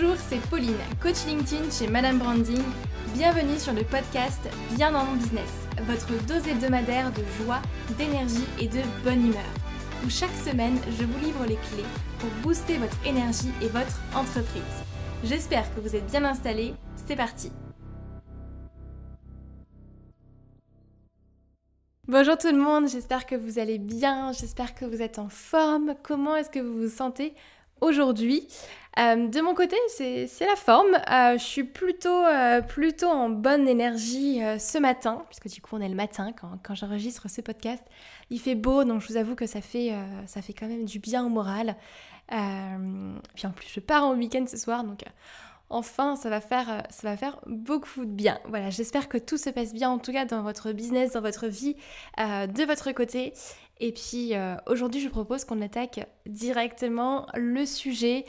Bonjour, c'est Pauline, coach LinkedIn chez Madame Branding. Bienvenue sur le podcast Bien dans mon business, votre dose hebdomadaire de joie, d'énergie et de bonne humeur. Où chaque semaine, je vous livre les clés pour booster votre énergie et votre entreprise. J'espère que vous êtes bien installés. C'est parti. Bonjour tout le monde, j'espère que vous allez bien, j'espère que vous êtes en forme. Comment est-ce que vous vous sentez aujourd'hui. Euh, de mon côté, c'est la forme. Euh, je suis plutôt, euh, plutôt en bonne énergie ce matin, puisque du coup on est le matin quand, j'enregistre ce podcast. Il fait beau, donc je vous avoue que ça fait, ça fait quand même du bien au moral. puis en plus, je pars en week-end ce soir, donc enfin, ça va, faire, ça va faire beaucoup de bien. Voilà, j'espère que tout se passe bien, en tout cas dans votre business, dans votre vie, de votre côté. Et puis euh, aujourd'hui, je propose qu'on attaque directement le sujet.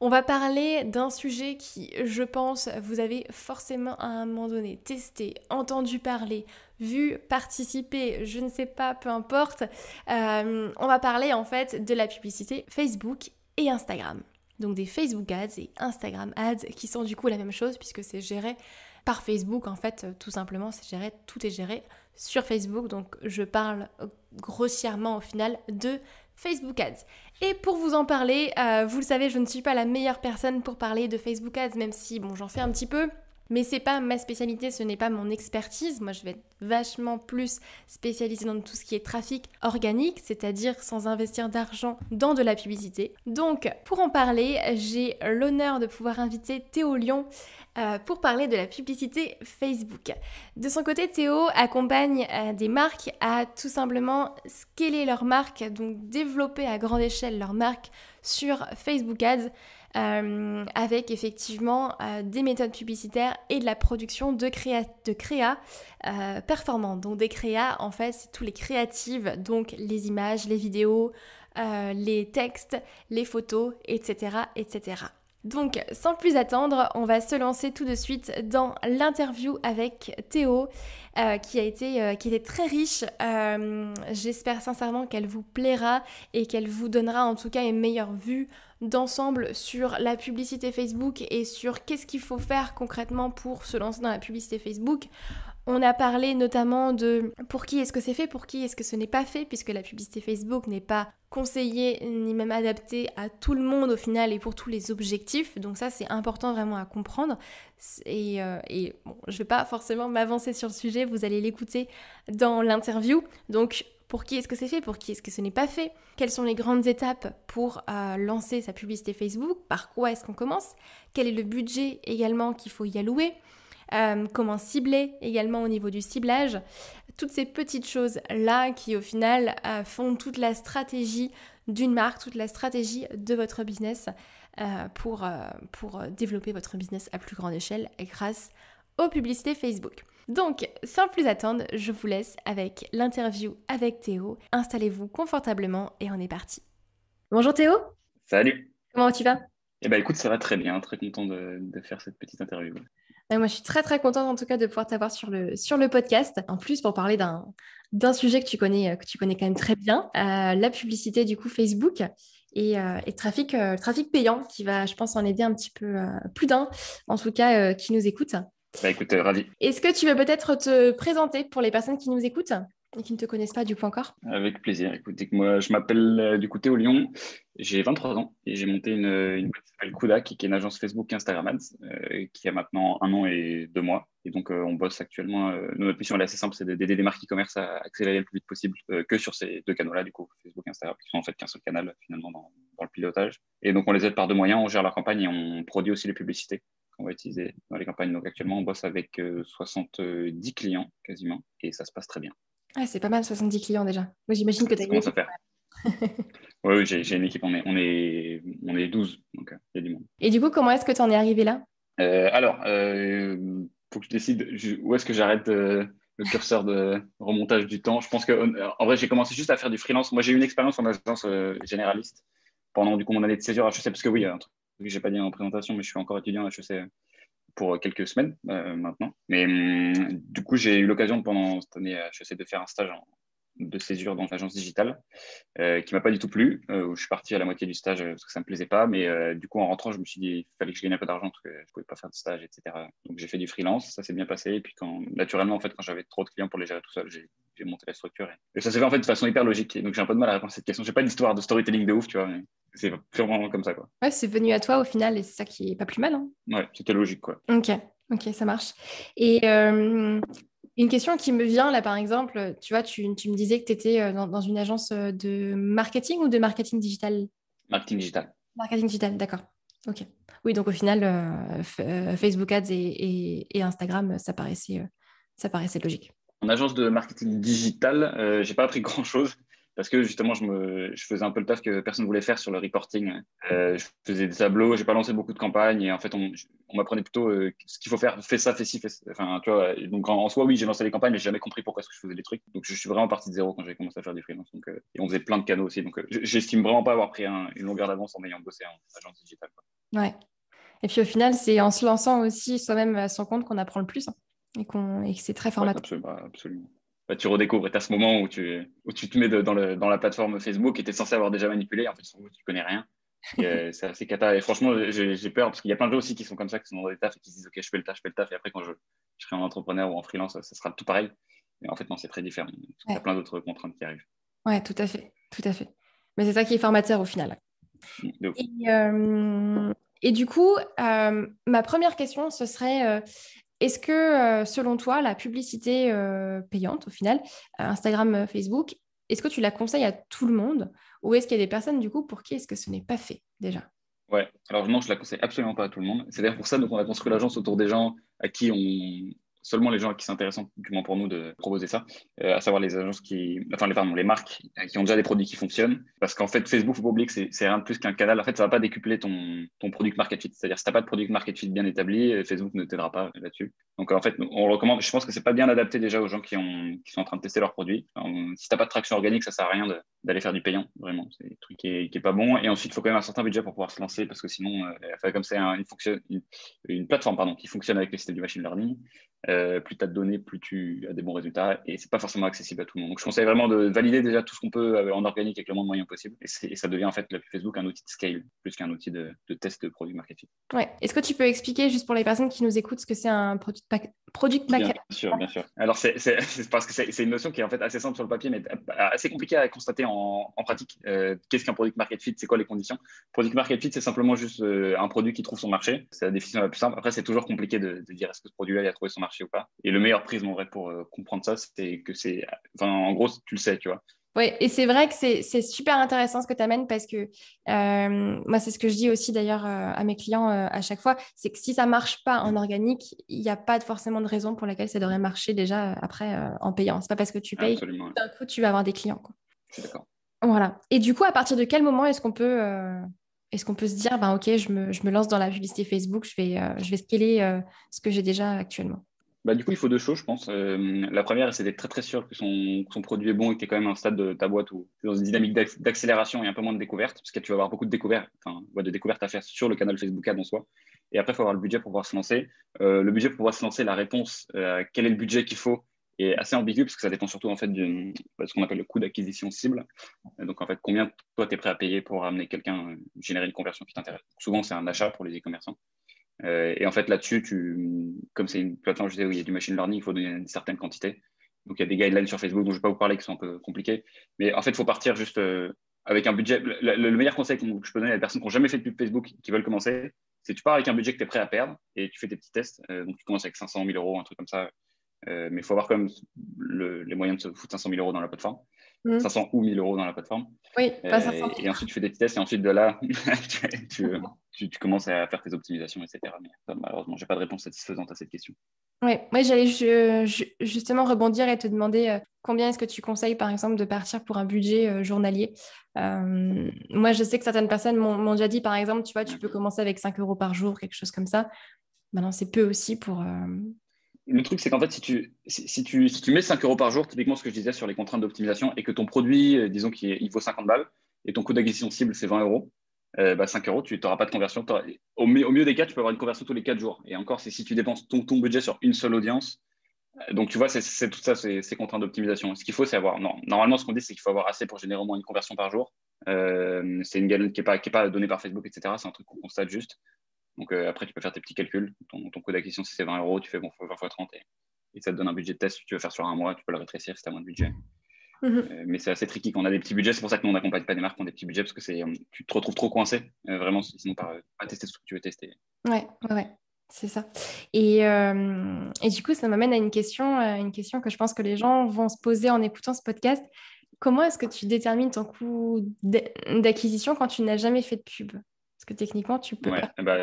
On va parler d'un sujet qui, je pense, vous avez forcément à un moment donné testé, entendu parler, vu, participé, je ne sais pas, peu importe. Euh, on va parler en fait de la publicité Facebook et Instagram. Donc des Facebook Ads et Instagram Ads qui sont du coup la même chose puisque c'est géré par Facebook en fait, tout simplement, c'est géré, tout est géré sur Facebook. Donc je parle grossièrement au final de Facebook Ads. Et pour vous en parler, euh, vous le savez, je ne suis pas la meilleure personne pour parler de Facebook Ads, même si bon, j'en fais un petit peu. Mais c'est pas ma spécialité, ce n'est pas mon expertise. Moi, je vais être vachement plus spécialisée dans tout ce qui est trafic organique, c'est-à-dire sans investir d'argent dans de la publicité. Donc, pour en parler, j'ai l'honneur de pouvoir inviter Théo Lyon euh, pour parler de la publicité Facebook. De son côté, Théo accompagne euh, des marques à tout simplement scaler leur marque, donc développer à grande échelle leur marque sur Facebook Ads euh, avec effectivement euh, des méthodes publicitaires et de la production de créa, de créa euh. Donc des créas, en fait, c'est tous les créatives, donc les images, les vidéos, les textes, les photos, etc., etc. Donc, sans plus attendre, on va se lancer tout de suite dans l'interview avec Théo, qui, a été, qui était très riche. J'espère sincèrement qu'elle vous plaira et qu'elle vous donnera en tout cas une meilleure vue d'ensemble sur la publicité Facebook et sur qu'est-ce qu'il faut faire concrètement pour se lancer dans la publicité Facebook. On a parlé notamment de pour qui est-ce que c'est fait, pour qui est-ce que ce n'est pas fait, puisque la publicité Facebook n'est pas conseillée ni même adaptée à tout le monde au final et pour tous les objectifs. Donc ça c'est important vraiment à comprendre. Et, euh, je vais pas forcément m'avancer sur le sujet, vous allez l'écouter dans l'interview. Donc pour qui est-ce que c'est fait Pour qui est-ce que ce n'est pas fait Quelles sont les grandes étapes pour euh, lancer sa publicité Facebook Par quoi est-ce qu'on commence Quel est le budget également qu'il faut y allouer euh, Comment cibler également au niveau du ciblage Toutes ces petites choses-là qui au final euh, font toute la stratégie d'une marque, toute la stratégie de votre business pour, pour développer votre business à plus grande échelle grâce aux publicités Facebook. Donc, sans plus attendre, je vous laisse avec l'interview avec Théo. Installez-vous confortablement et on est parti. Bonjour Théo. Salut. Comment tu vas? Eh bien écoute, ça va très bien, très content de, faire cette petite interview. Moi, je suis très très contente en tout cas de pouvoir t'avoir sur le, sur le podcast. En plus, pour parler d'un, d'un sujet que tu connais, que tu connais quand même très bien, euh, la publicité du coup Facebook et, euh, trafic, euh, trafic payant qui va, je pense, en aider un petit peu plus d'un, en tout cas, qui nous écoute. Bah écoute, euh, ravi. Est-ce que tu veux peut-être te présenter pour les personnes qui nous écoutent? Et qui ne te connaissent pas du coup encore Avec plaisir. Écoute, moi, je m'appelle euh, du coup Théo Lyon, j'ai 23 ans et j'ai monté une, une boîte qui s'appelle Kuda, qui, est une agence Facebook Instagram Ads, euh, qui a maintenant un an et deux mois. Et donc, on bosse actuellement. notre mission est assez simple, c'est d'aider des marques e-commerce à accélérer le plus vite possible que sur ces deux canaux-là, du coup, Facebook et Instagram, qui sont en fait qu'un seul canal finalement dans, dans, le pilotage. Et donc, on les aide par deux moyens, on gère leur campagne et on produit aussi les publicités qu'on va utiliser dans les campagnes. Donc actuellement, on bosse avec 70 euh, clients quasiment et ça se passe très bien. Ah, c'est pas mal, 70 clients déjà. Moi, j'imagine que tu as une équipe. oui, j'ai une équipe. On est, on est, on est 12, donc euh, il y a du monde. Et du coup, comment est-ce que tu en es arrivé là? Euh, Alors, il faut que je décide où est-ce que j'arrête le curseur de remontage du temps? Je pense que, en vrai, j'ai commencé juste à faire du freelance. Moi, j'ai eu une expérience en agence généraliste pendant du coup mon année de césure sais parce que oui, un truc j'ai pas dit en présentation, mais je suis encore étudiant à HEC pour quelques semaines euh, maintenant. Mais hum, du coup, j'ai eu l'occasion pendant cette année à HEC de faire un stage de césure dans l'agence digitale, euh, qui m'a pas du tout plu. Euh, où je suis parti à la moitié du stage parce que ça me plaisait pas. Mais du coup, en rentrant, je me suis dit il fallait que je gagne un peu d'argent parce que je pouvais pas faire de stage, etc. Donc j'ai fait du freelance, ça s'est bien passé. Et puis quand naturellement, en fait, quand j'avais trop de clients pour les gérer tout seul, j'ai monté la structure. Et, ça s'est fait en fait de façon hyper logique. Et donc j'ai un peu de mal à répondre à cette question. J'ai pas d'histoire de storytelling de ouf, tu vois. Mais c'est purement comme ça, quoi. Ouais, c'est venu à toi au final et c'est ça qui est pas plus mal. Hein. Ouais, c'était logique, quoi. Ok. Ok, ça marche. Et euh, une question qui me vient là, par exemple, tu vois, tu, tu me disais que tu étais euh, dans, dans, une agence euh, de marketing ou de marketing digital? Marketing digital. Marketing digital, d'accord. Ok. Oui, donc au final, Facebook Ads et, et, Instagram, ça paraissait, ça paraissait logique. En agence de marketing digital, euh, j'ai pas appris grand-chose parce que justement, je, me, je, faisais un peu le taf que personne ne voulait faire sur le reporting. Euh, je faisais des tableaux, j'ai pas lancé beaucoup de campagnes et en fait, on, on m'apprenait plutôt euh, ce qu'il faut faire, fais ça, fais ci, fais ça. Enfin, tu vois, donc en, soi, oui, j'ai lancé les campagnes, mais j'ai jamais compris pourquoi est-ce que je faisais des trucs. Donc, je suis vraiment parti de zéro quand j'ai commencé à faire du freelance. Donc, euh, et on faisait plein de canaux aussi. Donc, j'estime vraiment pas avoir pris un, une longueur d'avance en ayant bossé en agence digitale. Quoi. Ouais. Et puis au final, c'est en se lançant aussi soi-même à son compte qu'on apprend le plus hein, et, qu'on, et que c'est très formateur. absolument. absolument. Bah, tu redécouvres. Et à ce moment où tu, où tu te mets dans, le, dans, la plateforme Facebook et tu es censé avoir déjà manipulé. En fait, tu connais rien. Euh, c'est assez cata. Et franchement, j'ai peur parce qu'il y a plein de gens aussi qui sont comme ça, qui sont dans des tafs et qui se disent Ok, je fais le taf, je fais le taf. Et après, quand je, je serai en entrepreneur ou en freelance, ça, sera tout pareil. Mais en fait, non, c'est très différent. Il y a plein d'autres contraintes qui arrivent. Ouais, tout à fait. Tout à fait. Mais c'est ça qui est formateur au final. Et, euh, et, du coup, euh, ma première question, ce serait est-ce que, euh, selon toi, la publicité euh, payante, au final, euh, Instagram, Facebook, est-ce que tu la conseilles à tout le monde ou est-ce qu'il y a des personnes, du coup, pour qui est-ce que ce n'est pas fait déjà? Ouais, alors non, je la conseille absolument pas à tout le monde. C'est d'ailleurs pour ça qu'on a construit l'agence autour des gens à qui on, seulement les gens qui sont intéressants, du moins pour nous, de proposer ça, euh, à savoir les agences qui, enfin les, pardon, les marques qui ont déjà des produits qui fonctionnent. Parce qu'en fait, Facebook, oublier que c'est rien de plus qu'un canal. En fait, ça va pas décupler ton, ton product market fit. C'est-à-dire, si t'as pas de produit market fit bien établi, Facebook ne t'aidera pas là-dessus. Donc, en fait, on recommande, je pense que c'est pas bien adapté déjà aux gens qui, ont, sont en train de tester leurs produits. si t'as pas de traction organique, ça sert à rien d'aller faire du payant, vraiment. C'est un truc qui est, pas bon. Et ensuite, il faut quand même un certain budget pour pouvoir se lancer parce que sinon, euh, comme c'est une, une, une, plateforme pardon, qui fonctionne avec les systèmes du machine learning, euh, plus tu as de données, plus tu as des bons résultats. Et c'est pas forcément accessible à tout le monde. Donc, je conseille vraiment de valider déjà tout ce qu'on peut euh, en organique avec le moins de moyens possible. Et, ça devient en fait, Facebook, un outil de scale plus qu'un outil de, test de produit marketing. Ouais. Est-ce que tu peux expliquer, juste pour les personnes qui nous écoutent, ce que c'est un produit product Bien sûr, bien sûr. Alors, c'est parce que c'est une notion qui est en fait assez simple sur le papier, mais assez compliquée à constater en, pratique. Euh, qu'est-ce qu'un product market fit? C'est quoi les conditions? Product market fit, c'est simplement juste un produit qui trouve son marché. C'est la définition la plus simple. Après, c'est toujours compliqué de, de dire est-ce que ce produit-là a trouvé son marché ou pas. Et le meilleur prisme en vrai pour euh, comprendre ça, c'est que c'est. Enfin, en gros, tu le sais, tu vois. Oui, et c'est vrai que c'est super intéressant ce que tu amènes parce que euh, moi, c'est ce que je dis aussi d'ailleurs euh, à mes clients à chaque fois, c'est que si ça marche pas en organique, il n'y a pas forcément de raison pour laquelle ça devrait marcher déjà après en payant. C'est pas parce que tu payes d'un coup tu vas avoir des clients. Quoi. Je suis d'accord. Voilà. Et du coup, à partir de quel moment est-ce qu'on peut, est-ce qu'on peut se dire, ben, ok, je me, je me, lance dans la publicité Facebook, je vais, je vais scaler ce que j'ai déjà actuellement? Bah, du coup, il faut deux choses, je pense. Euh, la première, c'est d'être très très sûr que son, produit est bon et que tu es quand même à un stade de ta boîte où tu es dans une dynamique d'accélération et un peu moins de découverte, parce que tu vas avoir beaucoup de découvertes, enfin, de découvertes à faire sur le canal Facebook Ad en soi. Et après, il faut avoir le budget pour pouvoir se lancer. Euh, le budget pour pouvoir se lancer, la réponse, euh, quel est le budget qu'il faut, est assez ambigu parce que ça dépend surtout en fait de ce qu'on appelle le coût d'acquisition cible. Donc en fait, combien toi tu es prêt à payer pour amener quelqu'un générer une conversion qui t'intéresse? Souvent, c'est un achat pour les e-commerçants. Euh, et en fait, là-dessus, tu, comme c'est une plateforme je où il y a du machine learning, il faut donner une certaine quantité. Donc, il y a des guidelines sur Facebook dont je ne vais pas vous parler qui sont un peu compliqués. Mais en fait, il faut partir juste euh, avec un budget. Le, meilleur conseil que je peux donner à des personnes qui n'ont jamais fait de pub Facebook, qui veulent commencer, c'est tu pars avec un budget que tu es prêt à perdre et tu fais tes petits tests. Euh, donc, tu commences avec 500 000 euros, un truc comme ça. mais il faut avoir quand même les moyens de se foutre 500 000 euros dans la plateforme. 500 mmh. ou 1000 euros dans la plateforme. Oui, pas 500. Et, ensuite, tu fais des petits tests et ensuite de là, tu, tu, commences à faire tes optimisations, etc. Mais malheureusement, je n'ai pas de réponse satisfaisante à cette question. Oui, moi j'allais justement rebondir et te demander euh, combien est-ce que tu conseilles, par exemple, de partir pour un budget euh, journalier? Euh, moi, je sais que certaines personnes m'ont déjà dit, par exemple, tu vois, tu peux commencer avec 5 euros par jour, quelque chose comme ça. Maintenant, c'est peu aussi pour, le truc, c'est qu'en fait, si tu, si, tu, si tu mets 5 euros par jour, typiquement ce que je disais sur les contraintes d'optimisation, et que ton produit, euh, disons qu'il vaut 50 balles, et ton coût d'acquisition cible, c'est 20 euros, euh, bah 5 euros, tu n'auras pas de conversion. Au, mieux, des cas, tu peux avoir une conversion tous les 4 jours. Et encore, si tu dépenses ton, budget sur une seule audience, Donc, tu vois, c'est tout ça, c'est contraintes d'optimisation. Ce qu'il faut, c'est avoir. Non, normalement, ce qu'on dit, c'est qu'il faut avoir assez pour générer au moins une conversion par jour. Euh, c'est une galette qui n'est pas, pas donnée par Facebook, etc. C'est un truc qu'on constate juste. Donc, euh, après, tu peux faire tes petits calculs. Ton, coût d'acquisition, si c'est 20 euros, tu fais bon, 20 fois 30 et, ça te donne un budget de test. Si tu veux faire sur un mois, tu peux le rétrécir si tu as moins de budget. Mhm. Euh, mais c'est assez tricky quand on a des petits budgets. C'est pour ça que nous, on n'accompagne pas des marques qui ont des petits budgets parce que tu te retrouves trop coincé, vraiment, sinon pas, pas tester ce que tu veux tester. Ouais, ouais, c'est ça. Et, et, du coup, ça m'amène à une question, une question que je pense que les gens vont se poser en écoutant ce podcast. Comment est-ce que tu détermines ton coût d'acquisition quand tu n'as jamais fait de pub? Parce que techniquement, tu peux pas. Bah,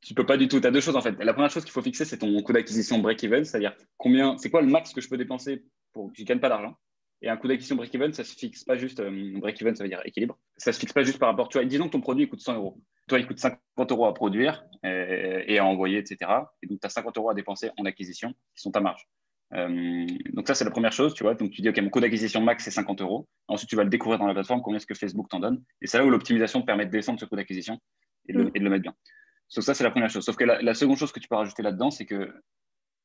tu peux pas du tout. Tu as deux choses en fait. La première chose qu'il faut fixer, c'est ton coût d'acquisition break-even, c'est-à-dire combien, c'est quoi le max que je peux dépenser pour que je ne gagne pas d'argent. Et un coût d'acquisition break-even, ça se fixe pas juste, euh, break-even, ça veut dire équilibre. Ça se fixe pas juste par rapport, tu vois, disons que ton produit coûte 100 euros. Toi, il coûte 50 euros à produire et, et à envoyer, etc. Et donc, tu as 50 euros à dépenser en acquisition, qui sont ta marge. Euh, donc ça, c'est la première chose, tu vois. Donc tu dis, OK, mon coût d'acquisition max, c'est 50 euros. Ensuite, tu vas le découvrir dans la plateforme, combien est-ce que Facebook t'en donne. Et c'est là où l'optimisation permet de descendre ce coût d'acquisition et, de le mettre bien. Sauf ça, c'est la première chose. Sauf que la, seconde chose que tu peux rajouter là-dedans, c'est que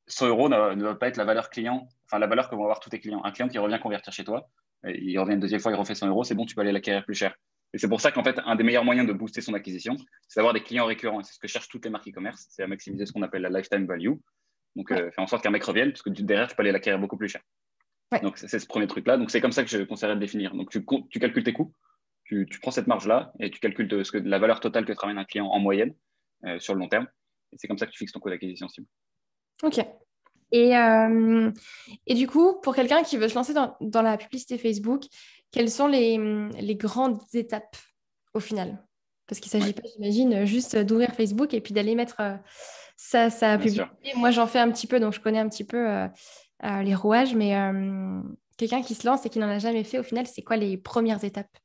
100 euros ne doit pas être la valeur client, enfin la valeur que vont avoir tous tes clients. Un client qui revient convertir chez toi, il revient une deuxième fois, il refait 100 euros, c'est bon, tu peux aller l'acquérir plus cher. Et c'est pour ça qu'en fait, un des meilleurs moyens de booster son acquisition, c'est d'avoir des clients récurrents. C'est ce que cherchent toutes les marques e-commerce, c'est à maximiser ce qu'on appelle la lifetime value. Donc, euh, faire en sorte qu'un mec revienne, parce que derrière, tu peux aller l'acquérir beaucoup plus cher. Donc, c'est ce premier truc-là. Donc, c'est comme ça que je conseillerais de définir. Donc, tu, tu calcules tes coûts, tu, prends cette marge-là et tu calcules ce que, la valeur totale que te ramène un client en moyenne euh, sur le long terme. Et c'est comme ça que tu fixes ton coût d'acquisition cible. Ok. Et, euh, et, du coup, pour quelqu'un qui veut se lancer dans, dans la publicité Facebook, quelles sont les, les, grandes étapes au final? Parce qu'il ne s'agit pas, j'imagine, juste d'ouvrir Facebook et puis d'aller mettre ça, ça a publié. Moi, j'en fais un petit peu, donc je connais un petit peu euh, euh, les rouages, mais euh, quelqu'un qui se lance et qui n'en a jamais fait, au final, c'est quoi les premières étapes?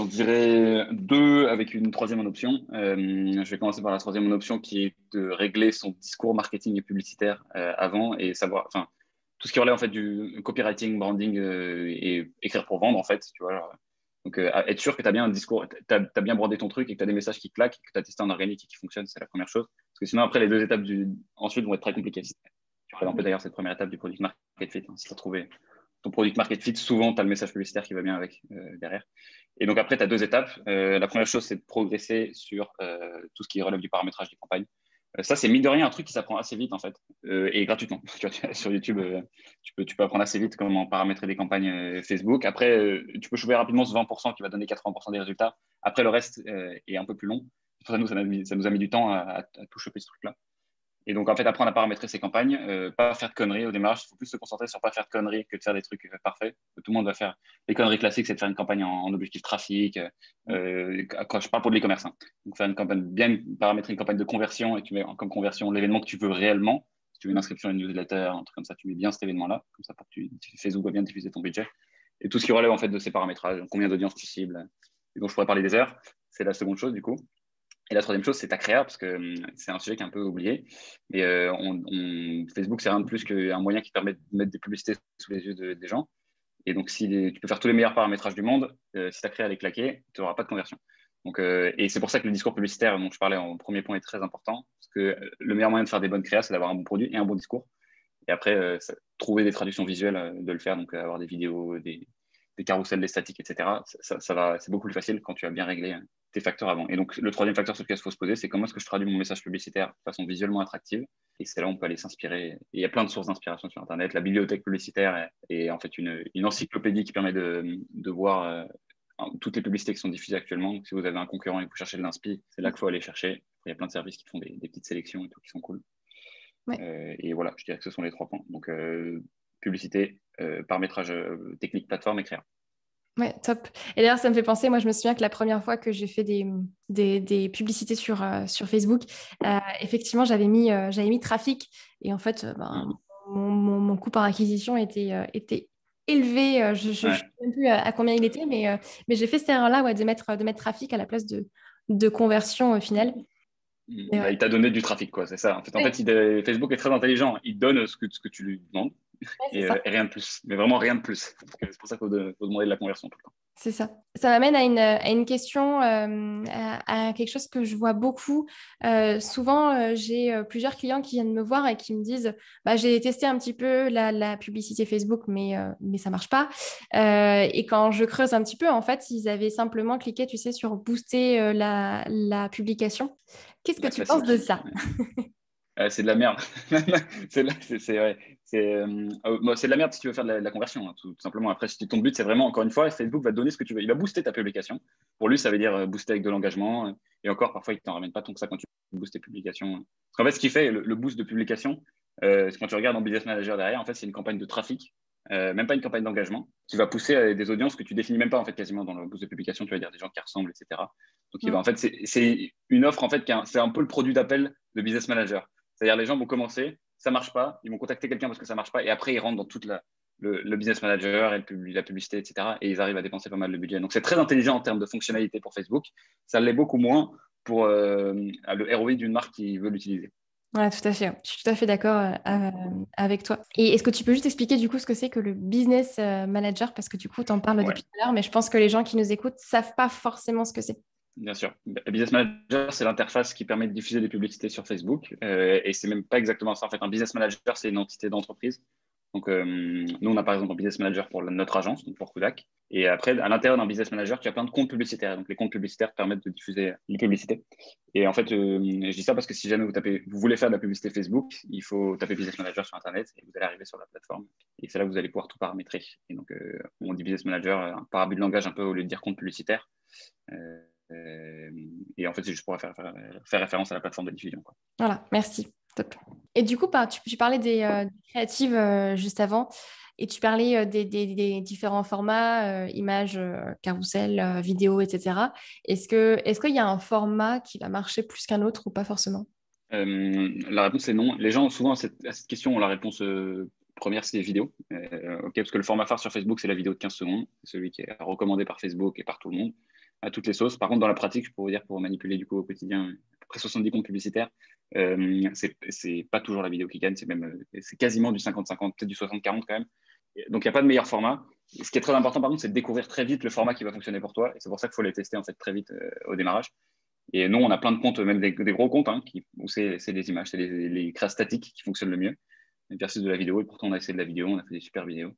J'en dirais deux avec une troisième option. je vais commencer par la troisième option qui est de régler son discours marketing et publicitaire avant et savoir, enfin, tout ce qui relève en fait du copywriting, branding et écrire pour vendre en fait, tu vois. Donc, être sûr que tu as bien un discours, tu as, bien brandé ton truc et que tu as des messages qui claquent, que tu as testé en organique et qui fonctionne, c'est la première chose. Parce que sinon, après, les deux étapes du... ensuite vont être très compliquées. Tu regardes un peu d'ailleurs cette première étape du product market fit. Hein, si tu trouvé ton product market fit, souvent, tu as le message publicitaire qui va bien avec euh, derrière. Et donc, après, tu as deux étapes. Euh, la première chose, c'est de progresser sur euh, tout ce qui relève du paramétrage des campagnes. ça, c'est mine de rien un truc qui s'apprend assez vite, en fait, et gratuitement. sur YouTube, tu, peux, tu peux apprendre assez vite comment paramétrer des campagnes Facebook. Après, tu peux choisir rapidement ce 20% qui va donner 80% des résultats. Après, le reste est un peu plus long. Pour ça, nous, ça, nous a mis du temps à, tout choper ce truc-là. Et donc, en fait, apprendre à paramétrer ses campagnes, euh, pas faire de conneries au démarrage. Il faut plus se concentrer sur pas faire de conneries que de faire des trucs euh, parfaits. Tout le monde va faire. Les conneries classiques, c'est de faire une campagne en, objectif trafic. Euh, quand je parle pour de l'e-commerce, hein. donc faire une campagne bien paramétrer une campagne de conversion et tu mets comme conversion l'événement que tu veux réellement. Si tu veux une inscription à une newsletter, un truc comme ça, tu mets bien cet événement-là, comme ça pour que tu, Facebook va bien diffuser ton budget. Et tout ce qui relève en fait de ces paramétrages, combien d'audience tu cibles. Et donc, je pourrais parler des heures. C'est la seconde chose du coup. Et la troisième chose, c'est ta créa, parce que hum, c'est un sujet qui est un peu oublié. Mais euh, Facebook, c'est rien de plus qu'un moyen qui permet de mettre des publicités sous les yeux des gens. Et donc, si tu peux faire tous les meilleurs paramétrages du monde, euh, si ta créa est claquée, tu n'auras pas de conversion. Donc, euh, et c'est pour ça que le discours publicitaire dont je parlais en premier point est très important. Parce que le meilleur moyen de faire des bonnes créas, c'est d'avoir un bon produit et un bon discours. Et après, trouver des traductions visuelles de le faire, donc avoir des vidéos, des, carousels, des statiques, etc. Ça, c'est beaucoup plus facile quand tu as bien réglé hein, tes facteurs avant. Et donc, le troisième facteur sur lequel il faut se poser, c'est comment est-ce que je traduis mon message publicitaire de façon visuellement attractive? Et c'est là où on peut aller s'inspirer. il y a plein de sources d'inspiration sur Internet. La bibliothèque publicitaire est, en fait une, encyclopédie qui permet de, voir euh, toutes les publicités qui sont diffusées actuellement. Donc, si vous avez un concurrent et que vous cherchez de l'inspi, c'est là qu'il faut aller chercher. Il y a plein de services qui font des, petites sélections et tout qui sont cool. Euh, et voilà, je dirais que ce sont les trois points. Donc, euh, publicité, paramétrage technique, plateforme et créa. Ouais, top. Et d'ailleurs, ça me fait penser, moi, je me souviens que la première fois que j'ai fait des, des, publicités sur, euh, sur Facebook, euh, effectivement, j'avais mis, euh, j'avais mis trafic. Et en fait, ben, mon, mon, coût par acquisition était, était élevé. Je ne sais même plus à, combien il était, mais, mais j'ai fait cette erreur-là ouais, de, mettre, de mettre trafic à la place de, de conversion au final. Bah, il t'a donné du trafic, quoi, c'est ça. En fait, en fait Facebook est très intelligent. Il donne ce que, ce que tu lui demandes. Euh, et, rien de plus. Mais vraiment rien de plus. C'est pour ça qu'il faut, demander de la conversion tout le temps. C'est ça. Ça m'amène à une, à une question, euh, à, quelque chose que je vois beaucoup. Euh, souvent, euh, j'ai plusieurs clients qui viennent me voir et qui me disent bah, J'ai testé un petit peu la, la publicité Facebook, mais, mais ça ne marche pas. et quand je creuse un petit peu, en fait, ils avaient simplement cliqué, tu sais, sur booster la, la publication. Qu'est-ce que tu penses de ça? C'est de la merde. c'est euh, oh, c'est de la merde si tu veux faire de la, conversion, hein, tout, simplement. Après, si ton but, c'est vraiment, encore une fois, Facebook va te donner ce que tu veux. Il va booster ta publication. Pour lui, ça veut dire euh, booster avec de l'engagement. Et encore, parfois, il ne t'en ramène pas tant que ça quand tu boostes tes publications. Parce qu'en fait, ce qui fait le, boost de publication, euh, quand tu regardes en Business Manager derrière, en fait, c'est une campagne de trafic. même pas une campagne d'engagement, qui va pousser des audiences que tu définis même pas en fait quasiment dans le boost de publication, tu vas dire des gens qui ressemblent, etc. Donc va, en fait c'est une offre en fait c'est un peu le produit d'appel de business manager. C'est-à-dire les gens vont commencer, ça marche pas, ils vont contacter quelqu'un parce que ça marche pas, et après ils rentrent dans toute la, le, business manager et la publicité, etc. Et ils arrivent à dépenser pas mal de budget. Donc c'est très intelligent en termes de fonctionnalité pour Facebook. Ça l'est beaucoup moins pour euh, le ROI d'une marque qui veut l'utiliser. Ouais, tout à fait. Je suis tout à fait d'accord euh, avec toi. Et est-ce que tu peux juste expliquer du coup ce que c'est que le business euh, manager? Parce que du coup, tu en parles depuis tout à l'heure, mais je pense que les gens qui nous écoutent ne savent pas forcément ce que c'est. Bien sûr. Business Manager, c'est l'interface qui permet de diffuser des publicités sur Facebook. Euh, et c'est même pas exactement ça. En fait, un Business Manager, c'est une entité d'entreprise. Donc, euh, nous, on a par exemple un Business Manager pour notre agence, donc pour Kudak. Et après, à l'intérieur d'un Business Manager, tu as plein de comptes publicitaires. Donc, les comptes publicitaires permettent de diffuser les publicités. Et en fait, euh, je dis ça parce que si jamais vous, tapez, vous voulez faire de la publicité Facebook, il faut taper Business Manager sur Internet et vous allez arriver sur la plateforme. Et c'est là que vous allez pouvoir tout paramétrer. Et donc, on dit Business Manager, un parabole de langage un peu au lieu de dire compte publicitaire. Euh, et en fait, c'est juste pour faire, faire, référence à la plateforme de diffusion. Quoi. Voilà, merci. Top. Et du coup, bah, tu, parlais des, euh, créatives euh, juste avant. Et tu parlais des, des, différents formats, images, carrousel, vidéo, etc. Est-ce qu'il est qu'il y a un format qui va marcher plus qu'un autre ou pas forcément? La réponse est non. Les gens, souvent, à cette, à cette question, ont la réponse première, c'est les vidéos. ok, parce que le format phare sur Facebook, c'est la vidéo de 15 secondes. Celui qui est recommandé par Facebook et par tout le monde à toutes les sauces. Par contre, dans la pratique, je pourrais dire pour manipuler du coup au quotidien à près 70 comptes publicitaires, euh, c'est pas toujours la vidéo qui gagne, c'est même euh, c'est quasiment du 50-50, peut-être du 60-40 quand même. Donc il n'y a pas de meilleur format. ce qui est très important par contre, c'est de découvrir très vite le format qui va fonctionner pour toi. Et c'est pour ça qu'il faut les tester en fait très vite euh, au démarrage. Et nous, on a plein de comptes, même des, gros comptes, hein, qui, où c'est des images, c'est les, les statiques qui fonctionnent le mieux versus de la vidéo. Et pourtant, on a essayé de la vidéo, on a fait des super vidéos.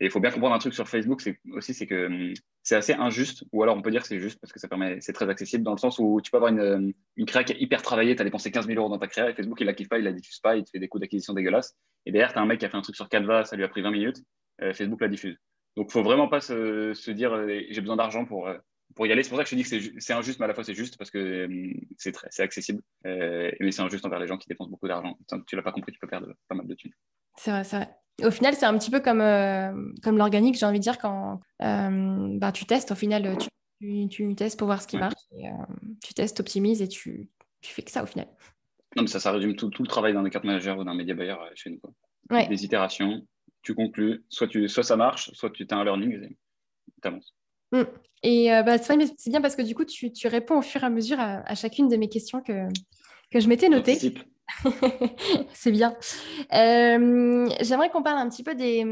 Et il faut bien comprendre un truc sur Facebook, c'est aussi c'est que hum, c'est assez injuste, ou alors on peut dire que c'est juste parce que ça permet, c'est très accessible dans le sens où tu peux avoir une, hum, une créa qui est hyper travaillée, tu as dépensé 15 000 euros dans ta créa et Facebook il la kiffe pas, il la diffuse pas, il te fait des coûts d'acquisition dégueulasses. Et derrière, tu as un mec qui a fait un truc sur Canva, ça lui a pris 20 minutes, euh, Facebook la diffuse. Donc faut vraiment pas se, se dire euh, j'ai besoin d'argent pour, euh, pour y aller. C'est pour ça que je dis que c'est injuste, mais à la fois c'est juste parce que hum, c'est c'est accessible. mais c'est injuste envers les gens qui dépensent beaucoup d'argent. Tu l'as pas compris, tu peux perdre pas mal de thunes. C'est vrai, c'est vrai au final, c'est un petit peu comme, euh, comme l'organique, j'ai envie de dire, quand euh, bah, tu testes, au final, tu, tu, testes pour voir ce qui marche. Euh, tu testes, optimises et tu, tu, fais que ça au final. Non, mais ça, ça résume tout, tout le travail d'un account manager ou d'un média buyer chez nous. Quoi. Des itérations, tu conclus, soit, tu, soit ça marche, soit tu as un learning et tu avances. Mm. Et bah, c'est bien parce que du coup, tu, tu, réponds au fur et à mesure à, chacune de mes questions que, que je m'étais notées. c'est bien. Euh, j'aimerais qu'on parle un petit peu des,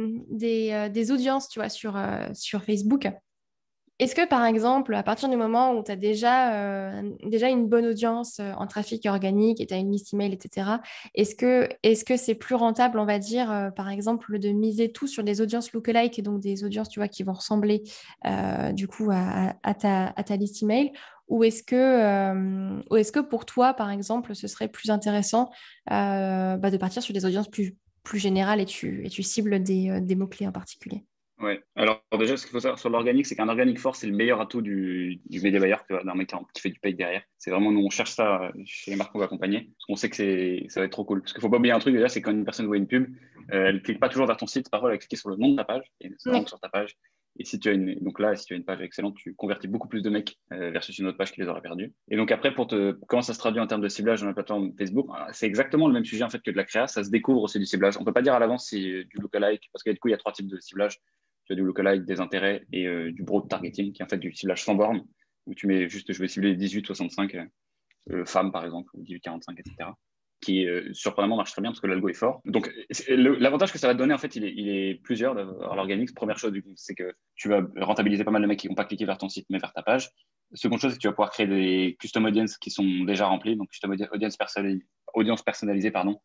euh, audiences, tu vois, sur, euh, sur Facebook. Est-ce que, par exemple, à partir du moment où tu as déjà, une bonne audience en trafic organique et tu as une liste email, etc., est-ce que c'est plus rentable, on va dire, par exemple, de miser tout sur des audiences lookalike et donc des audiences, qui vont ressembler du coup à, à, ta, à ta liste email ou est-ce que, euh, est que pour toi, par exemple, ce serait plus intéressant euh, bah, de partir sur des audiences plus, plus générales et tu, et tu cibles des, euh, des mots-clés en particulier? Oui, alors déjà, ce qu'il faut savoir sur l'organique, c'est qu'un organique fort, c'est le meilleur atout du, du média buyer d'un mec qui fait du paid derrière. C'est vraiment, nous, on cherche ça chez les marques qu'on va accompagner, parce qu'on sait que ça va être trop cool. Parce qu'il ne faut pas oublier un truc déjà, c'est quand une personne voit une pub, elle ne clique pas toujours vers ton site, parfois elle va cliquer sur le nom de ta page, et ça sur ta page. Et si tu as une, donc là, si tu as une page excellente, tu convertis beaucoup plus de mecs euh, versus une autre page qui les aurait perdus. Et donc après, pour te, comment ça se traduit en termes de ciblage dans la plateforme Facebook, ah, c'est exactement le même sujet en fait que de la créa. Ça se découvre aussi du ciblage. On peut pas dire à l'avance si du lookalike, parce que du coup, il y a trois types de ciblage. Tu as du lookalike, des intérêts et euh, du broad targeting, qui est en fait du ciblage sans borne, où tu mets juste, je vais cibler 18-65 euh, femmes par exemple, ou 18-45, etc. qui euh, surprenamment marche très bien parce que l'algo est fort. Donc l'avantage que ça va te donner, en fait, il est, plusieurs d'avoir l'organique. Première chose, c'est que tu vas rentabiliser pas mal de mecs qui vont pas cliquer vers ton site mais vers ta page. Seconde chose, c'est que tu vas pouvoir créer des custom audience qui sont déjà remplis, donc custom audience, personnalisée, audience personnalisée, pardon,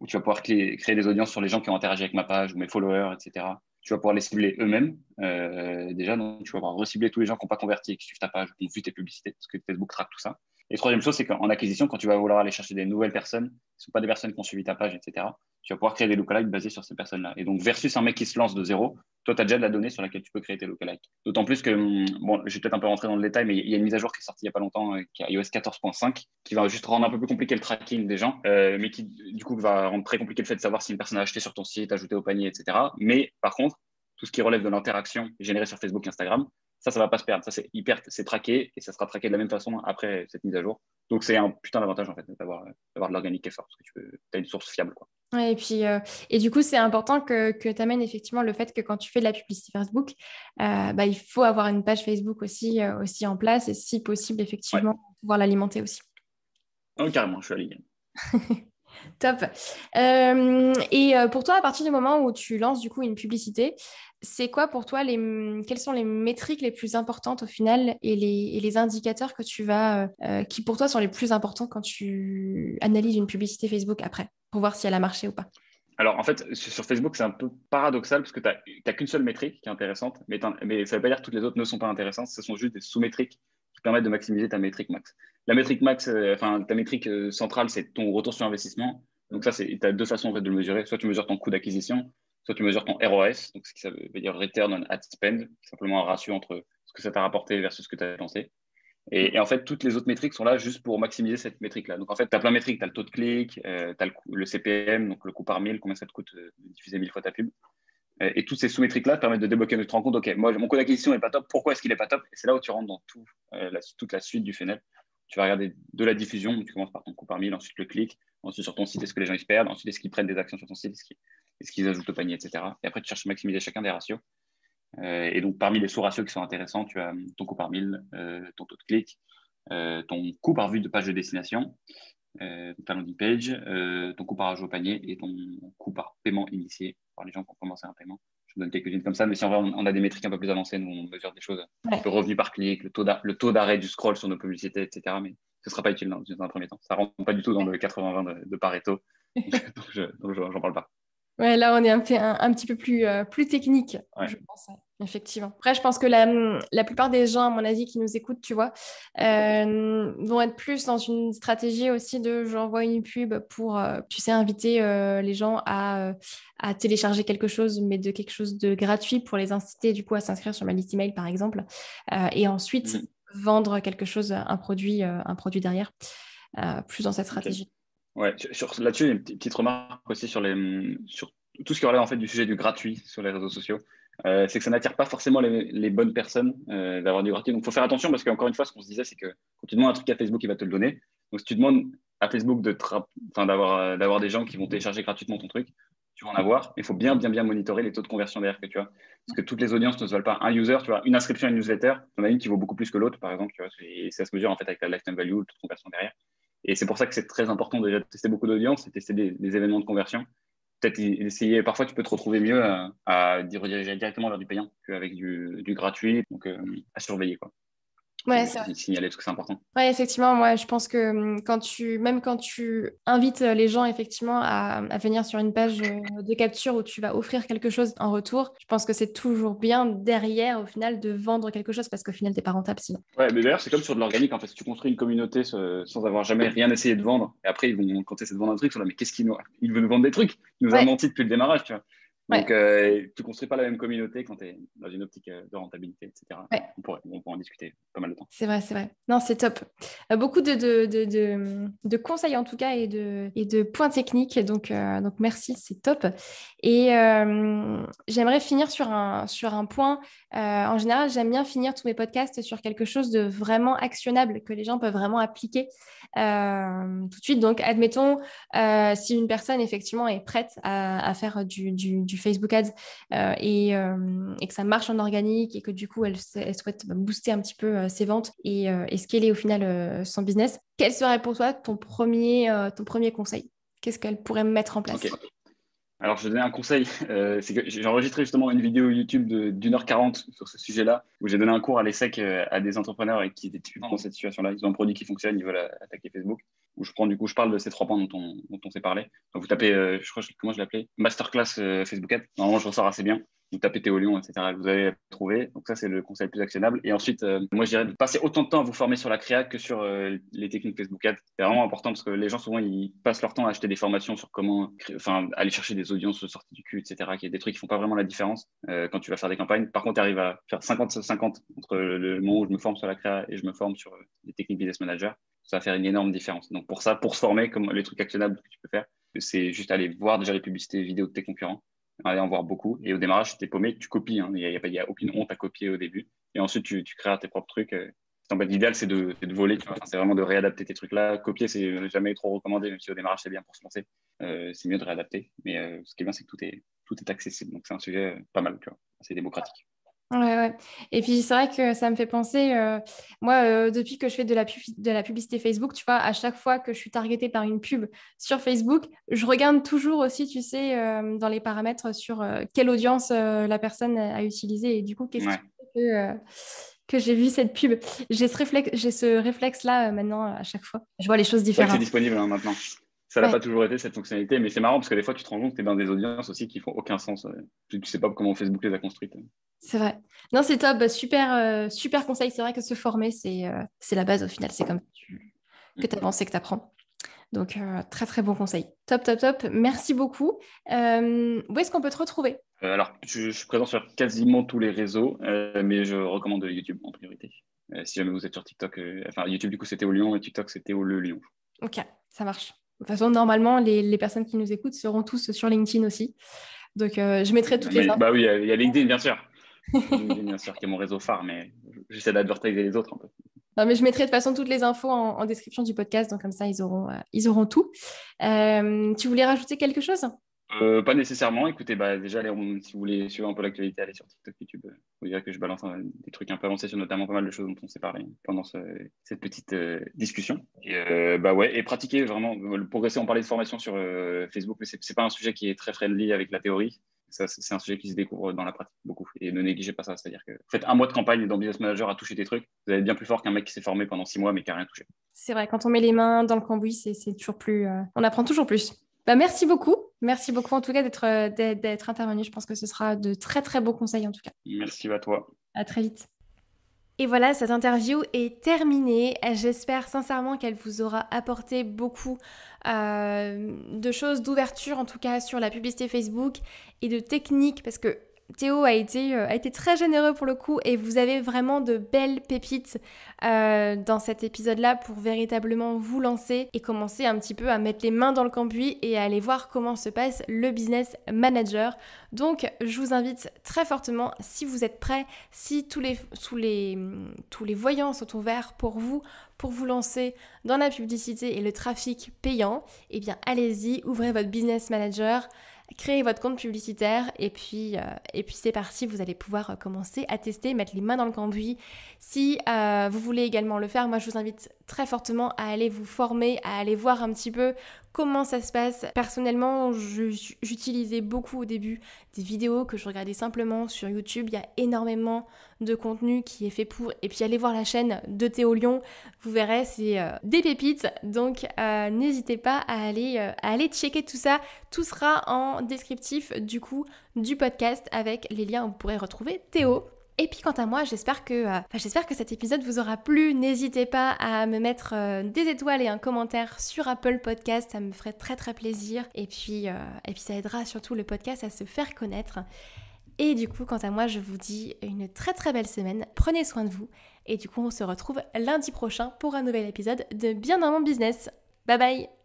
où tu vas pouvoir créer des audiences sur les gens qui ont interagi avec ma page ou mes followers, etc tu vas pouvoir les cibler eux-mêmes. Euh, déjà, donc, tu vas pouvoir recibler tous les gens qui n'ont pas converti qui suivent ta page, qui ont vu tes publicités, parce que Facebook traque tout ça. Et troisième chose, c'est qu'en acquisition, quand tu vas vouloir aller chercher des nouvelles personnes, qui ne sont pas des personnes qui ont suivi ta page, etc., tu vas pouvoir créer des lookalikes basés sur ces personnes-là. Et donc, versus un mec qui se lance de zéro, toi, tu as déjà de la donnée sur laquelle tu peux créer tes lookalikes. D'autant plus que, hum, bon, je vais peut-être un peu rentrer dans le détail, mais il y a une mise à jour qui est sortie il n'y a pas longtemps, euh, qui est iOS 14.5, qui va juste rendre un peu plus compliqué le tracking des gens, euh, mais qui, du coup, va rendre très compliqué le fait de savoir si une personne a acheté sur ton site, ajouté au panier, etc. Mais par contre, tout ce qui relève de l'interaction générée sur Facebook et Instagram, ça, ça va pas se perdre. Ça, c'est hyper, c'est traqué et ça sera traqué de la même façon après cette mise à jour. Donc, c'est un putain d'avantage en fait d'avoir, de l'organique qui est fort parce que tu as une source fiable. Quoi. Ouais, et puis, euh, et du coup, c'est important que, que tu amènes effectivement le fait que quand tu fais de la publicité Facebook, euh, bah, il faut avoir une page Facebook aussi, euh, aussi en place et si possible, effectivement, pouvoir l'alimenter aussi. Oh, carrément, je suis aligné. Top. Et pour toi, à partir du moment où tu lances du coup une publicité, c'est quoi pour toi les quelles sont les métriques les plus importantes au final et les, et les indicateurs que tu vas qui pour toi sont les plus importants quand tu analyses une publicité Facebook après? Voir si elle a marché ou pas alors, en fait, sur Facebook, c'est un peu paradoxal parce que tu n'as qu'une seule métrique qui est intéressante, mais, ça ne veut pas dire que toutes les autres ne sont pas intéressantes. Ce sont juste des sous-métriques qui permettent de maximiser ta métrique max. La métrique max, euh, enfin, ta métrique euh, centrale, c'est ton retour sur investissement. Donc, ça, tu as deux façons de le mesurer. Soit tu mesures ton coût d'acquisition, soit tu mesures ton ROS, donc ce qui veut dire Return on Ad Spend, simplement un ratio entre ce que ça t'a rapporté versus ce que tu as dépensé. Et, en fait, toutes les autres métriques sont là juste pour maximiser cette métrique-là. Donc, en fait, tu as plein de métriques. Tu as le taux de clic, euh, tu as le, CPM, donc le coût par mille, combien ça te coûte de diffuser mille fois ta pub. et toutes ces sous-métriques-là permettent de débloquer, rendre compte, OK, moi, mon coût d'acquisition n'est pas top. Pourquoi est-ce qu'il n'est pas top? Et c'est là où tu rentres dans tout, toute la suite du funnel tu vas regarder de la diffusion, tu commences par ton coût par mille, ensuite le clic, ensuite sur ton site, est-ce que les gens ils se perdent, ensuite est-ce qu'ils prennent des actions sur ton site, est-ce qu'ils ajoutent au panier, etc. Et après, tu cherches à maximiser chacun des ratios. Euh, et donc, parmi les sous-ratios qui sont intéressants, tu as ton coût par mille, euh, ton taux de clic, euh, ton coût par vue de page de destination, ta landing page, ton coût par ajout au panier et ton coût par paiement initié par les gens qui ont commencé un paiement je donne quelques-unes comme ça, mais si en vrai on, a des métriques un peu plus avancées, nous on mesure des choses, le revenu par clic, le taux d'arrêt du scroll sur nos publicités, etc. Mais ce ne sera pas utile dans, un premier temps. Ça ne rentre pas du tout dans le 80-20 de, Pareto, donc je n'en parle pas. Ouais, là, on est un, un, petit peu plus, euh, plus technique, je pense, effectivement. Après, je pense que la, la, plupart des gens, à mon avis, qui nous écoutent, tu vois, euh, vont être plus dans une stratégie aussi de j'envoie une pub pour, euh, tu sais, inviter les gens à, à, télécharger quelque chose, mais de quelque chose de gratuit pour les inciter, du coup, à s'inscrire sur ma liste email, par exemple. et ensuite, mm. vendre quelque chose, un produit, un produit derrière, plus dans cette stratégie. Ouais, sur, là-dessus, une petite remarque aussi sur, les, sur tout ce qui relève en fait du sujet du gratuit sur les réseaux sociaux. Euh, c'est que ça n'attire pas forcément les, bonnes personnes euh, d'avoir du gratuit. Donc, il faut faire attention parce qu'encore une fois, ce qu'on se disait, c'est que quand tu demandes un truc à Facebook, il va te le donner. Donc, si tu demandes à Facebook d'avoir, euh, d'avoir des gens qui vont télécharger gratuitement ton truc, tu vas en avoir. Il faut bien, bien, bien monitorer les taux de conversion derrière que tu as. Parce que toutes les audiences ne se valent pas. Un user, tu vois, une inscription à une newsletter, tu en as une qui vaut beaucoup plus que l'autre, par exemple. Tu vois, et ça se mesure en fait avec la lifetime value, le taux de conversion derrière. Et c'est pour ça que c'est très important déjà de tester beaucoup d'audience et tester des, événements de conversion. Peut-être essayer, parfois tu peux te retrouver mieux à, à rediriger directement vers du payant qu'avec du, du gratuit. Donc euh, à surveiller. Quoi. Ouais, c'est signaler parce que c'est important. Ouais, effectivement, moi je pense que hum, quand tu, même quand tu invites euh, les gens effectivement à, à, venir sur une page euh, de capture où tu vas offrir quelque chose en retour, je pense que c'est toujours bien derrière au final de vendre quelque chose parce qu'au final t'es pas rentable sinon. Ouais, mais d'ailleurs c'est comme sur de l'organique en fait, si tu construis une communauté sans avoir jamais rien essayé de vendre, et après ils vont quand tu essaies de vendre un truc, ils sont là mais qu'est-ce qu'il nous, il veut nous vendre des trucs, il nous a menti depuis le démarrage, tu vois. Donc, euh, tu ne construis pas la même communauté quand tu es dans une optique euh, de rentabilité, etc. On, pourrait, on, pourrait, en discuter pas mal de temps. C'est vrai, c'est vrai. Non, c'est top. Euh, beaucoup de, de, de, de, conseils en tout cas et de, et de points techniques. Donc, donc merci, c'est top. Et j'aimerais finir sur un, sur un point. en général, j'aime bien finir tous mes podcasts sur quelque chose de vraiment actionnable que les gens peuvent vraiment appliquer tout de suite. Donc, admettons, si une personne effectivement est prête à, à faire du, du Facebook Ads euh, euh, et, que ça marche en organique et que du coup elle, souhaite booster un petit peu euh, ses ventes et, et au final son business, quel serait pour toi ton premier, ton premier conseil? Qu'est-ce qu'elle pourrait mettre en place? Alors, je vais donner un conseil. C'est que j'ai enregistré justement une vidéo YouTube d'une heure quarante sur ce sujet-là, où j'ai donné un cours à l'ESSEC à des entrepreneurs qui étaient dans cette situation-là. Ils ont un produit qui fonctionne, ils veulent attaquer Facebook. Où je prends du coup, je parle de ces trois points dont on, s'est parlé. Donc, vous tapez, je crois, comment je l'appelais Masterclass Facebook Ad. Normalement, je ressors assez bien vous tapez Théo Lyon, etc. Vous allez trouver. Donc ça, c'est le conseil le plus actionnable. Et ensuite, euh, moi, je dirais de passer autant de temps à vous former sur la créa que sur euh, les techniques Facebook Ads. C'est vraiment important parce que les gens, souvent, ils passent leur temps à acheter des formations sur comment enfin, aller chercher des audiences sorties du cul, etc. Qui est des trucs qui font pas vraiment la différence euh, quand tu vas faire des campagnes. Par contre, tu arrives à faire 50-50 entre le moment où je me forme sur la créa et je me forme sur les techniques business manager. Ça va faire une énorme différence. Donc pour ça, pour se former, comme les trucs actionnables que tu peux faire, c'est juste aller voir déjà les publicités vidéo de tes concurrents aller en voir beaucoup. Et au démarrage, tu es paumé, tu copies. Hein. Il n'y a, aucune honte à copier au début. Et ensuite, tu, crées tes propres trucs. Euh. En l'idéal, c'est de, voler. c'est vraiment de réadapter tes trucs là. Copier, c'est jamais trop recommandé, même si au démarrage, c'est bien pour se lancer. Euh, c'est mieux de réadapter. Mais euh, ce qui est bien, c'est que tout est, tout est accessible. Donc, c'est un sujet pas mal, tu vois. C'est démocratique. Ouais, ouais. Et puis c'est vrai que ça me fait penser, euh, moi, euh, depuis que je fais de la, de la publicité Facebook, tu vois, à chaque fois que je suis targetée par une pub sur Facebook, je regarde toujours aussi, tu sais, euh, dans les paramètres sur quelle audience la personne a utilisé et du coup, qu'est-ce qui fait que, j'ai vu cette pub. J'ai ce réflexe, ce réflexe-là maintenant à chaque fois. Je vois les choses différentes. C'est disponible hein, maintenant. Ça n'a pas toujours été cette fonctionnalité, mais c'est marrant parce que des fois, tu te rends compte que tu es dans des audiences aussi qui font aucun sens. Tu ne sais pas comment Facebook les a construites. C'est vrai. Non, c'est top. Bah, super, euh, super conseil. C'est vrai que se former, c'est euh, la base au final. C'est comme que tu avances et que tu apprends. Donc, euh, très, très bon conseil. Top, top, top. Merci beaucoup. où est-ce qu'on peut te retrouver? Alors, je, suis présent sur quasiment tous les réseaux, mais je recommande YouTube en priorité. si jamais vous êtes sur TikTok, enfin, YouTube, du coup, c'était au Lyon et TikTok, c'était au Le Lyon. Ok, ça marche. De toute façon, normalement, les, les, personnes qui nous écoutent seront tous sur LinkedIn aussi. Donc, je mettrai toutes les Bah oui, il y a LinkedIn, bien sûr bien sûr, qui est mon réseau phare, mais j'essaie d'advertiser les autres un peu. Non, mais je mettrai de toute façon toutes les infos en, description du podcast, donc comme ça, ils auront, euh, ils auront tout. Euh, tu voulais rajouter quelque chose? Euh, Pas nécessairement. Écoutez, bah, déjà, si vous voulez suivre un peu l'actualité, allez sur TikTok, YouTube. Vous direz que je balance des trucs un peu avancés sur notamment pas mal de choses dont on s'est parlé pendant cette petite discussion. Et, bah ouais, et pratiquer vraiment, progresser. On parlait de formation sur Facebook, mais c'est pas un sujet qui est très friendly avec la théorie c'est un sujet qui se découvre dans la pratique beaucoup. Et ne négligez pas ça. C'est-à-dire que faites un mois de campagne dans Business Manager à toucher des trucs, vous allez être bien plus fort qu'un mec qui s'est formé pendant six mois mais qui n'a rien touché. C'est vrai, quand on met les mains dans le cambouis, c'est toujours plus. Euh, on apprend toujours plus. Bah, merci beaucoup. Merci beaucoup en tout cas euh, d'être intervenu. Je pense que ce sera de très très beaux conseils en tout cas. Merci à toi. À très vite. Et voilà, cette interview est terminée. J'espère sincèrement qu'elle vous aura apporté beaucoup euh, de choses, d'ouverture en tout cas sur la publicité Facebook et de techniques parce que Théo a été, euh, a été très généreux pour le coup et vous avez vraiment de belles pépites euh, dans cet épisode-là pour véritablement vous lancer et commencer un petit peu à mettre les mains dans le cambouis et à aller voir comment se passe le business manager. Donc je vous invite très fortement, si vous êtes prêts, si tous les, tous les, tous les voyants sont ouverts pour vous, pour vous lancer dans la publicité et le trafic payant, eh bien allez-y, ouvrez votre business manager créez votre compte publicitaire et puis, euh, et c'est parti, vous allez pouvoir euh, commencer à tester, mettre les mains dans le cambouis. Si euh, vous voulez également le faire, moi je vous invite très fortement à aller vous former, à aller voir un petit peu comment ça se passe. Personnellement, j'utilisais beaucoup au début des vidéos que je regardais simplement sur YouTube. Il y a énormément de contenu qui est fait pour. Et puis allez voir la chaîne de Théo Lyon, vous verrez, c'est euh, des pépites. Donc euh, n'hésitez pas à aller, euh, aller checker tout ça. Tout sera en descriptif du coup du podcast avec les liens où vous pourrez retrouver Théo. Et puis quant à moi, j'espère que, euh, j'espère que cet épisode vous aura plu. N'hésitez pas à me mettre euh, des étoiles et un commentaire sur Apple Podcast, ça me ferait très très plaisir. Et puis, euh, et puis ça aidera surtout le podcast à se faire connaître. Et du coup, quant à moi, je vous dis une très très belle semaine. Prenez soin de vous. Et du coup, on se retrouve lundi prochain pour un nouvel épisode de Bien dans mon business. Bye bye